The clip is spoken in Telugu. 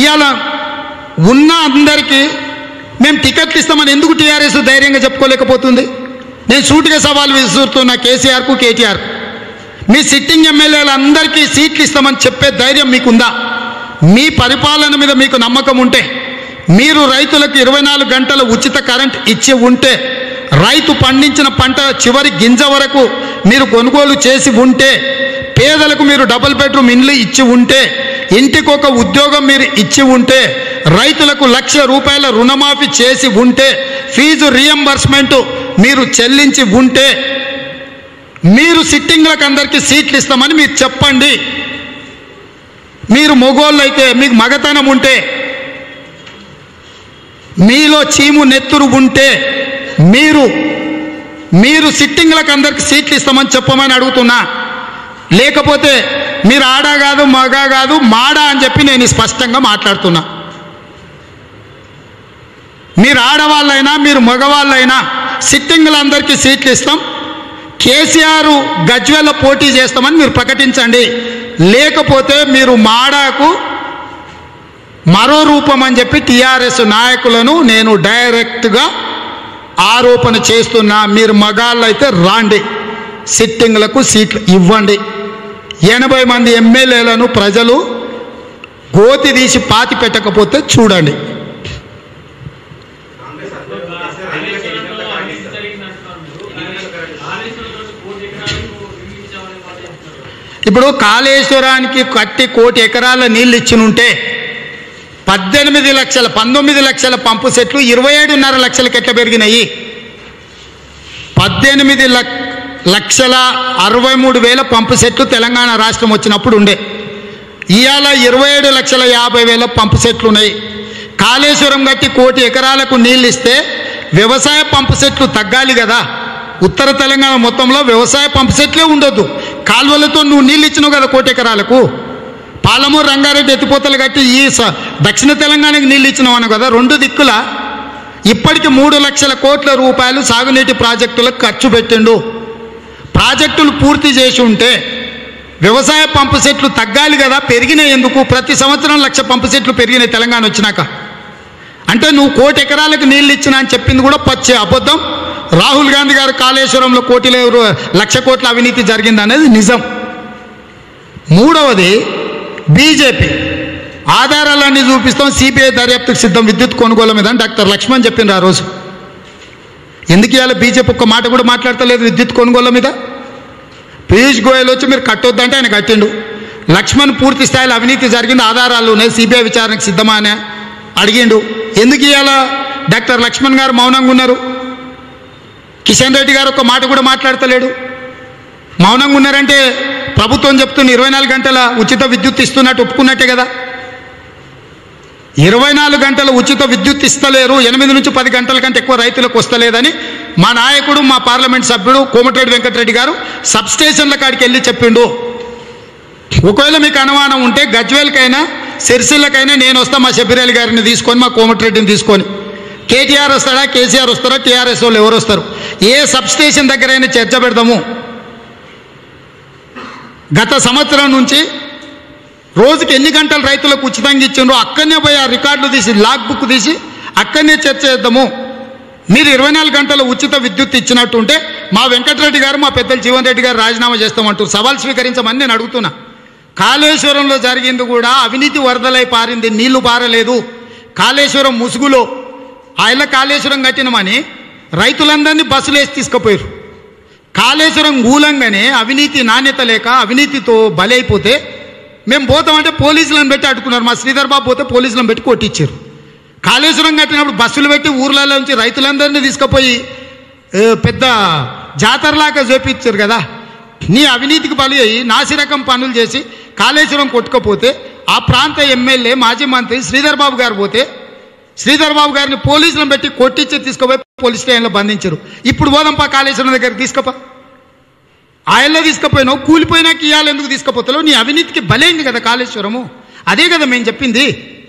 ఇవాళ ఉన్న అందరికీ మేము టికెట్లు ఇస్తామని ఎందుకు టీఆర్ఎస్ ధైర్యంగా చెప్పుకోలేకపోతుంది? నేను సూటిగా సవాల్ విసురుతున్నా కేసీఆర్కు కేటీఆర్కు మీ సిట్టింగ్ ఎమ్మెల్యేలు అందరికీ సీట్లు ఇస్తామని చెప్పే ధైర్యం మీకుందా? మీ పరిపాలన మీద మీకు నమ్మకం ఉంటే మీరు రైతులకు ఇరవై నాలుగు గంటల ఉచిత కరెంట్ ఇచ్చి ఉంటే రైతు పండించిన పంట చివరి గింజ వరకు మీరు కొనుగోలు చేసి ఉంటే పేదలకు మీరు డబుల్ బెడ్రూమ్ ఇండ్లు ఇచ్చి ఉంటే ఇంటికి ఒక ఉద్యోగం మీరు ఇచ్చి ఉంటే రైతులకు లక్ష రూపాయల రుణమాఫీ చేసి ఉంటే ఫీజు రియంబర్స్మెంట్ మీరు చెల్లించి ఉంటే మీరు సిట్టింగ్లకు అందరికీ సీట్లు ఇస్తామని మీరు చెప్పండి. మీరు మొగోళ్ళు అయితే మీకు మగతనం ఉంటే మీలో చీము నెత్తురు ఉంటే మీరు మీరు సిట్టింగ్లకు అందరికి సీట్లు ఇస్తామని చెప్పమని అడుగుతున్నా. లేకపోతే మీరు ఆడా కాదు మగ కాదు మాడా అని చెప్పి నేను స్పష్టంగా మాట్లాడుతున్నా. మీరు ఆడవాళ్ళైనా మీరు మగవాళ్ళైనా సిట్టింగ్లందరికీ సీట్లు ఇస్తాం. కేసీఆర్ గజ్వేల్లో పోటీ చేస్తామని మీరు ప్రకటించండి. లేకపోతే మీరు మాడాకు మరో రూపం అని చెప్పి టీఆర్ఎస్ నాయకులను నేను డైరెక్ట్గా ఆరోపణ చేస్తున్నా. మీరు మగాళ్ళు అయితే రాండి. సిట్టింగ్లకు సీట్లు ఇవ్వండి. ఎనభై మంది ఎమ్మెల్యేలను ప్రజలు గోతి తీసి పాతి పెట్టకపోతే చూడండి. ఇప్పుడు కాళేశ్వరానికి కట్టి కోటి ఎకరాల నీళ్ళు ఇచ్చినుంటే పద్దెనిమిది లక్షల పంతొమ్మిది లక్షల పంపు సెట్లు ఇరవై ఏడున్నర లక్షలకి ఎట్లా పెరిగినాయి? పద్దెనిమిది లక్ష లక్షల అరవై మూడు వేల పంపు సెట్లు తెలంగాణ రాష్ట్రం వచ్చినప్పుడు ఉండే. ఇవాళ ఇరవై ఏడు లక్షల యాభై వేల పంపు సెట్లు ఉన్నాయి. కాళేశ్వరం కట్టి కోటి ఎకరాలకు నీళ్ళు ఇస్తే వ్యవసాయ పంపు సెట్లు తగ్గాలి కదా. ఉత్తర తెలంగాణ మొత్తంలో వ్యవసాయ పంపు సెట్లే ఉండొద్దు. కాలువలతో నువ్వు నీళ్ళు ఇచ్చినావు కదా కోటి ఎకరాలకు. పాలమూరు రంగారెడ్డి ఎత్తిపోతలు కట్టి ఈ స- దక్షిణ తెలంగాణకు నీళ్ళు ఇచ్చినావు అన్న కదా రెండు దిక్కుల. ఇప్పటికి మూడు లక్షల కోట్ల రూపాయలు సాగునీటి ప్రాజెక్టులకు ఖర్చు పెట్టిండు. ప్రాజెక్టులు పూర్తి చేసి ఉంటే వ్యవసాయ పంపు సెట్లు తగ్గాలి కదా పెరిగినాయి ఎందుకు? ప్రతి సంవత్సరం లక్ష పంపు సెట్లు పెరిగినాయి తెలంగాణ వచ్చినాక. అంటే నువ్వు కోటి ఎకరాలకు నీళ్ళు ఇచ్చినా అని చెప్పింది కూడా పచ్చే అబద్ధం. రాహుల్ గాంధీ గారు కాళేశ్వరంలో కోటిలో ఎవరు- లక్ష కోట్ల అవినీతి జరిగింది అనేది నిజం. మూడవది బీజేపీ. ఆధారాలన్నీ చూపిస్తాం సిబిఐ దర్యాప్తుకు సిద్ధం విద్యుత్ కొనుగోలు మీద అని డాక్టర్ లక్ష్మణ్ చెప్పిండ్రు ఆ రోజు. ఎందుకు ఇవాళ బీజేపీ ఒక్క మాట కూడా మాట్లాడతలేదు విద్యుత్ కొనుగోలు మీద? పీయూష్ గోయల్ వచ్చి మీరు కట్టొద్దంటే ఆయన కట్టిండు. లక్ష్మణ్ పూర్తి స్థాయిలో అవినీతి జరిగింది ఆధారాలు ఉన్నాయి సిబిఐ విచారణకు సిద్ధమా అని అడిగిండు. ఎందుకు ఇవాళ డాక్టర్ లక్ష్మణ్ గారు మౌనంగా ఉన్నారు? కిషన్ రెడ్డి గారు ఒక మాట కూడా మాట్లాడతలేడు. మౌనంగా ఉన్నారంటే ప్రభుత్వం చెప్తున్న ఇరవై నాలుగు గంటల ఉచిత విద్యుత్ ఇస్తున్నట్టు ఒప్పుకున్నట్టే కదా? ఇరవై నాలుగు గంటల ఉచిత విద్యుత్ ఇస్తలేరు ఎనిమిది నుంచి పది గంటల కంటే ఎక్కువ రైతులకు వస్తలేదని మా నాయకుడు మా పార్లమెంట్ సభ్యుడు కోమటిరెడ్డి వెంకటరెడ్డి గారు సబ్ స్టేషన్ల కాడికి వెళ్ళి చెప్పిండు. ఒకవేళ మీకు అనుమానం ఉంటే గజ్వేల్కైనా సిరిసిల్లకైనా నేను వస్తా మా షబీరాలి గారిని తీసుకొని మా కోమటిరెడ్డిని తీసుకొని. కేటీఆర్ వస్తాడా? కేసీఆర్ వస్తారా? టీఆర్ఎస్ వాళ్ళు ఎవరు వస్తారు? ఏ సబ్స్టేషన్ దగ్గరైనా చర్చ పెడదాము. గత సంవత్సరం నుంచి రోజుకి ఎన్ని గంటలు రైతులకు ఉచితంగా ఇచ్చిండ్రో అక్కడనే పోయి ఆ రికార్డులు తీసి లాగ్ బుక్ తీసి అక్కడనే చర్చ చేద్దాము. మీరు ఇరవై నాలుగు గంటల ఉచిత విద్యుత్ ఇచ్చినట్టు ఉంటే మా వెంకటరెడ్డి గారు మా పెద్దలు జీవన్ రెడ్డి గారు రాజీనామా చేస్తామంటూ సవాల్ స్వీకరించమని నేను అడుగుతున్నా. కాళేశ్వరంలో జరిగింది కూడా అవినీతి వరదలై పారింది నీళ్ళు పారలేదు. కాళేశ్వరం ముసుగులో ఆయన కాళేశ్వరం కట్టినమని రైతులందరినీ బస్సులు వేసి తీసుకుపోయారు. కాళేశ్వరం మూలంగానే అవినీతి నాణ్యత లేక అవినీతితో బలైపోతే మేము పోతామంటే పోలీసులను పెట్టి అడ్డుకున్నారు. మా శ్రీధర్ బాబు పోతే పోలీసులను పెట్టి కొట్టించారు కాళేశ్వరం కట్టినప్పుడు బస్సులు పెట్టి ఊర్లలో నుంచి రైతులందరినీ తీసుకుపోయి పెద్ద జాతరలాగా చూపించారు కదా. నీ అవినీతికి బలి అయ్యి నాసిరకం పనులు చేసి కాళేశ్వరం కొట్టుకపోతే ఆ ప్రాంత ఎమ్మెల్యే మాజీ మంత్రి శ్రీధర్ బాబు గారు పోతే శ్రీధర్ బాబు గారిని పోలీసులను పెట్టి కొట్టించి తీసుకుపోయి పోలీస్ స్టేషన్లో బంధించారు. ఇప్పుడు పోదాంపా కాళేశ్వరం దగ్గరికి తీసుకోపా. ఆయల్లో తీసుకుపోయినావు కూలిపోయినాక ఇవాళ ఎందుకు తీసుకుపోతావు నీ అవినీతికి బలైంది కదా కాళేశ్వరము. అదే కదా మేము చెప్పింది.